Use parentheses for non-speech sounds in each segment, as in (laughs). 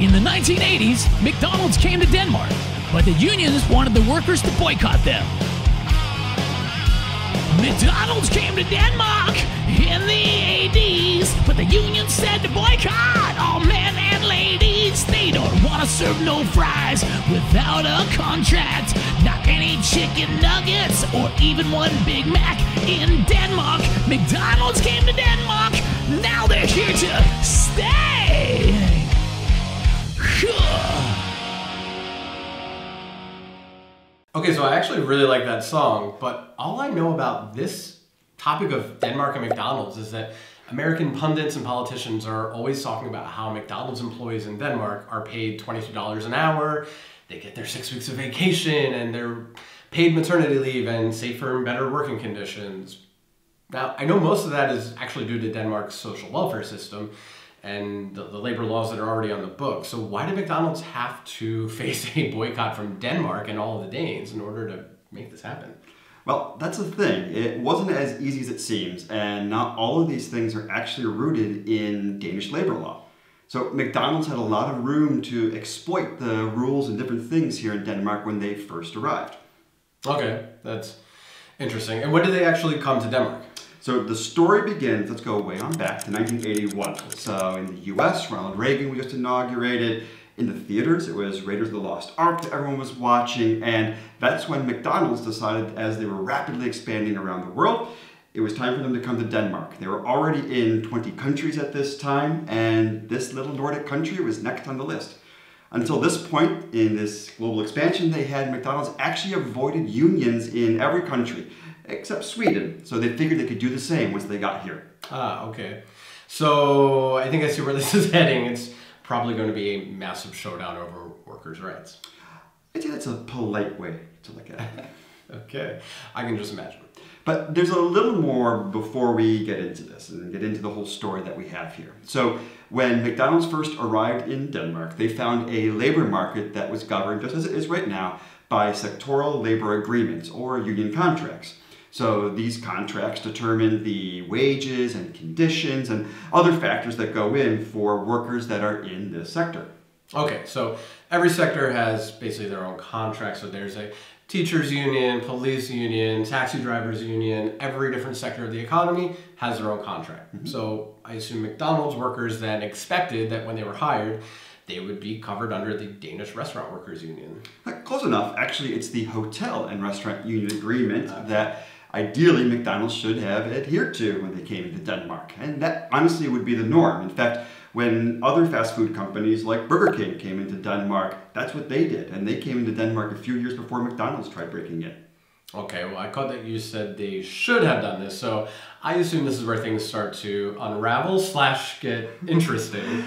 In the 1980s, McDonald's came to Denmark, but the unions wanted the workers to boycott them. McDonald's came to Denmark in the 80s, but the unions said to boycott all men and ladies. They don't want to serve no fries without a contract. Not any chicken nuggets or even one Big Mac in Denmark. McDonald's came to Denmark. Now they're here to stay. Okay, so I actually really like that song, but all I know about this topic of Denmark and McDonald's is that American pundits and politicians are always talking about how McDonald's employees in Denmark are paid $22 an hour, they get their six weeks of vacation, and they're paid maternity leave and safer and better working conditions. Now, I know most of that is actually due to Denmark's social welfare system, and the, the, labor laws that are already on the book. So why did McDonald's have to (laughs) face a boycott from Denmark and all of the Danes in order to make this happen? Well, that's the thing. It wasn't as easy as it seems, and not all of these things are actually rooted in Danish labor law. So McDonald's had a lot of room to exploit the rules and different things here in Denmark when they first arrived. Okay, that's interesting. And when did they actually come to Denmark? So the story begins, let's go way on back to 1981. So in the US, Ronald Reagan was just inaugurated. In the theaters, it was Raiders of the Lost Ark that everyone was watching. And that's when McDonald's decided, as they were rapidly expanding around the world, it was time for them to come to Denmark. They were already in 20 countries at this time, and this little Nordic country was next on the list. Until this point in this global expansion, they had McDonald's actually avoided unions in every country except Sweden. So they figured they could do the same once they got here. Ah, okay. So I think I see where (laughs) this is heading. It's probably going to be a massive showdown over workers' rights. I'd say that's a polite way to look at it. (laughs) okay, I can just imagine. But there's a little more before we get into this and get into the whole story that we have here. So when McDonald's first arrived in Denmark, they found a labor market that was governed, just as it is right now, by sectoral labor agreements or union contracts. So these contracts determine the wages and conditions and other factors that go in for workers that are in this sector. Okay, so every sector has basically their own contract. So there's a teachers union, police union, taxi drivers union, every different sector of the economy has their own contract. Mm-hmm. So I assume McDonald's workers then expected that when they were hired, they would be covered under the Danish Restaurant Workers Union. Close enough. Actually, it's the Hotel and Restaurant Union agreement okay. that ideally McDonald's should have adhered to when they came into Denmark. And that honestly would be the norm. In fact, when other fast food companies like Burger King came into Denmark, that's what they did. And they came into Denmark a few years before McDonald's tried breaking in. Okay, well, I caught that you said they should have done this, so I assume this is where things start to unravel slash get interesting.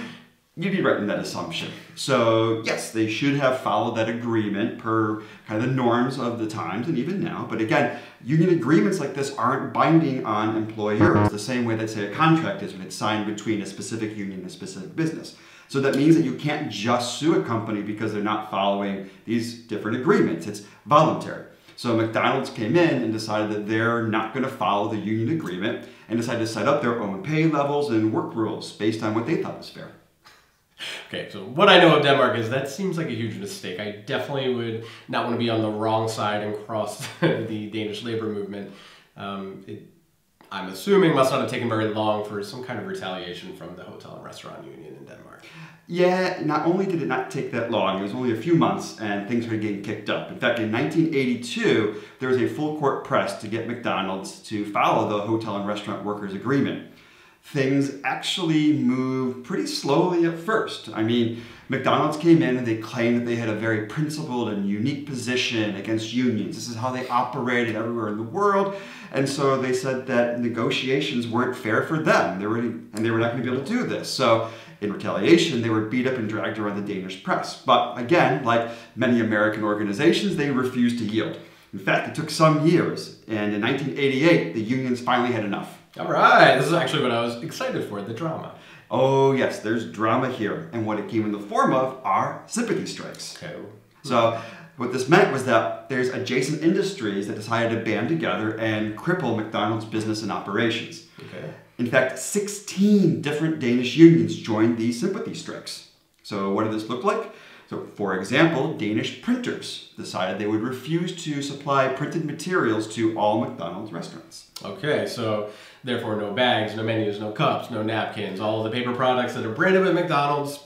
You'd be right in that assumption. So, yes, they should have followed that agreement per kind of the norms of the times and even now. But again, union agreements like this aren't binding on employers the same way that, say, a contract is when it's signed between a specific union and a specific business. So that means that you can't just sue a company because they're not following these different agreements. It's voluntary. So McDonald's came in and decided that they're not going to follow the union agreement and decided to set up their own pay levels and work rules based on what they thought was fair. Okay, so what I know of Denmark is that seems like a huge mistake. I definitely would not want to be on the wrong side and cross (laughs) the Danish labor movement. Um, it, I'm assuming must not have taken very long for some kind of retaliation from the hotel and restaurant union in Denmark. Yeah, not only did it not take that long, it was only a few months and things started getting kicked up. In fact, in 1982, there was a full court press to get McDonald's to follow the Hotel and Restaurant Workers Agreement things actually moved pretty slowly at first. I mean, McDonald's came in and they claimed that they had a very principled and unique position against unions. This is how they operated everywhere in the world. And so they said that negotiations weren't fair for them. They were, and they were not going to be able to do this. So in retaliation, they were beat up and dragged around the Danish press. But again, like many American organizations, they refused to yield. In fact, it took some years. And in 1988, the unions finally had enough. All right, this is actually what I was excited for the drama. Oh, yes, there's drama here. And what it came in the form of are sympathy strikes. Okay. So, what this meant was that there's adjacent industries that decided to band together and cripple McDonald's business and operations. Okay. In fact, 16 different Danish unions joined these sympathy strikes. So, what did this look like? So, for example, Danish printers decided they would refuse to supply printed materials to all McDonald's restaurants. Okay, so therefore no bags, no menus, no cups, no napkins, all the paper products that are branded with McDonald's.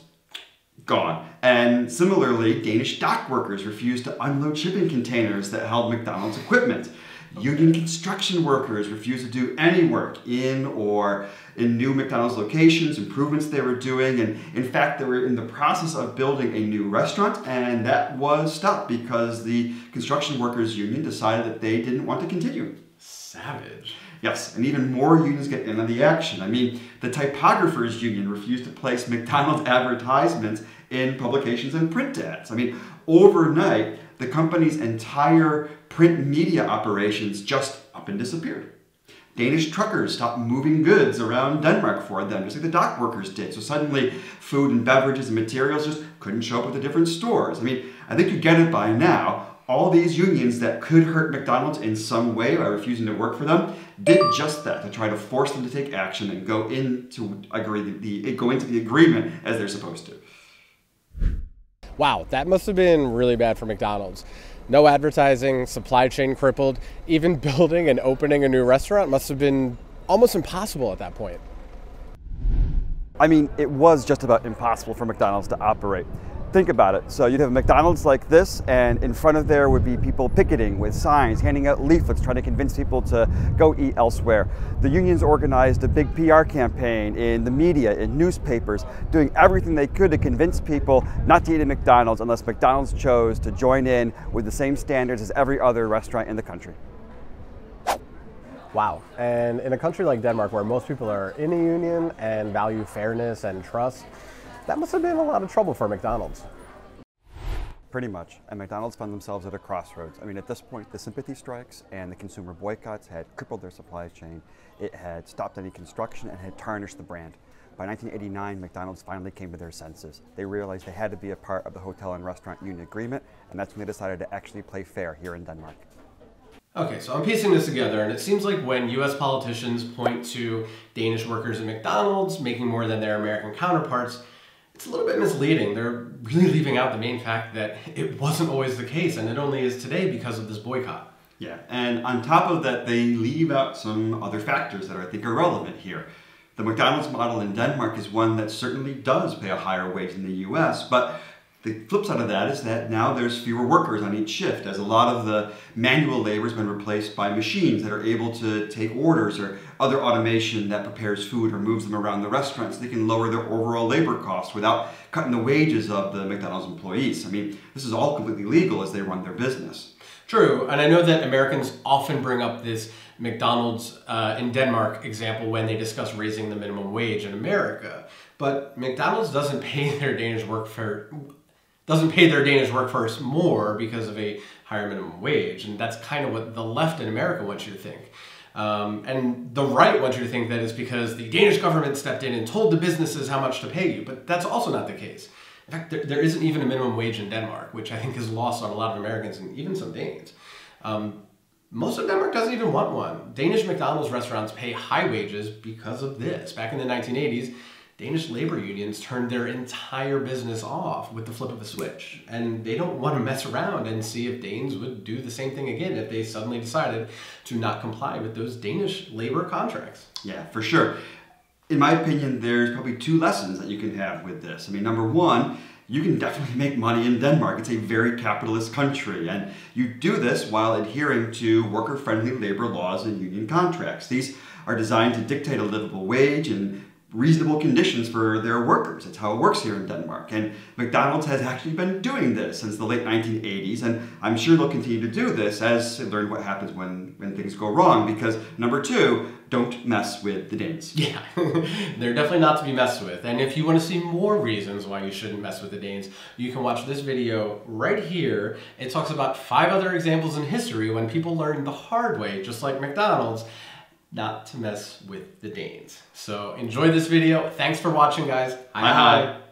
Gone. And similarly, Danish dock workers refused to unload shipping containers that held McDonald's equipment. Union construction workers refused to do any work in or in new McDonald's locations, improvements they were doing, and in fact, they were in the process of building a new restaurant, and that was stopped because the construction workers union decided that they didn't want to continue. Savage. Yes, and even more unions get in on the action. I mean, the typographers union refused to place McDonald's (laughs) advertisements in publications and print ads. I mean, overnight, the company's entire print media operations just up and disappeared. Danish truckers stopped moving goods around Denmark for them, just like the dock workers did. So suddenly, food and beverages and materials just couldn't show up at the different stores. I mean, I think you get it by now. All these unions that could hurt McDonald's in some way by refusing to work for them did just that to try to force them to take action and go into agree the, go into the agreement as they're supposed to. Wow, that must have been really bad for McDonald's. No advertising, supply chain crippled, even (laughs) building and opening a new restaurant must have been almost impossible at that point. I mean, it was just about impossible for McDonald's to operate. Think about it. So you'd have McDonald's like this, and in front of there would be people picketing with signs, handing out leaflets, trying to convince people to go eat elsewhere. The unions organized a big PR campaign in the media, in newspapers, doing everything they could to convince people not to eat at McDonald's unless McDonald's chose to join in with the same standards as every other restaurant in the country. Wow. And in a country like Denmark, where most people are in a union and value fairness and trust, that must have been a lot of trouble for McDonald's. Pretty much. And McDonald's found themselves at a crossroads. I mean, at this point, the sympathy strikes and the consumer boycotts had crippled their supply chain. It had stopped any construction and had tarnished the brand. By 1989, McDonald's finally came to their senses. They realized they had to be a part of the hotel and restaurant union agreement, and that's when they decided to actually play fair here in Denmark. Okay, so I'm piecing this together, and it seems like when US politicians point to Danish workers at McDonald's making more than their American counterparts, it's a little bit misleading. They're really leaving out the main fact that it wasn't always the case, and it only is today because of this boycott. Yeah, and on top of that, they leave out some other factors that I think are relevant here. The McDonald's model in Denmark is one that certainly does pay a higher wage than the US, but the flip side of that is that now there's fewer workers on each shift, as a lot of the manual labor has been replaced by machines that are able to take orders or other automation that prepares food or moves them around the restaurant so they can lower their overall labor costs without cutting the wages of the McDonald's employees. I mean, this is all completely legal as they run their business. True, and I know that Americans often bring up this McDonald's uh, in Denmark example when they discuss raising the minimum wage in America. But McDonald's doesn't pay (laughs) their Danish work for doesn't pay their Danish workforce more because of a higher minimum wage. And that's kind of what the left in America wants you to think. Um, and the right wants you to think that it's because the Danish government stepped in and told the businesses how much to pay you. But that's also not the case. In fact, there, there isn't even a minimum wage in Denmark, which I think is lost on a lot of Americans and even some Danes. Um, most of Denmark doesn't even want one. Danish McDonald's restaurants pay high wages because of this. Back in the 1980s, Danish labor unions turned their entire business off with the flip of a switch. And they don't want to mess around and see if Danes would do the same thing again if they suddenly decided to not comply with those Danish labor contracts. Yeah, for sure. In my opinion, there's probably two lessons that you can have with this. I mean, number one, you can definitely make money in Denmark. It's a very capitalist country, and you do this while adhering to worker friendly labor laws and union contracts. These are designed to dictate a livable wage and reasonable conditions for their workers. That's how it works here in Denmark. And McDonald's has actually been doing this since the late 1980s, and I'm sure they'll continue to do this as they learn what happens when, when things go wrong. Because number two, don't mess with the Danes. Yeah, (laughs) they're definitely not to be messed with. And if you want to see more reasons why you shouldn't mess with the Danes, you can watch this video right here. It talks about five other examples in history when people learned the hard way, just like McDonald's, not to mess with the Danes. So enjoy this video. Thanks for watching, guys. Hi, hi.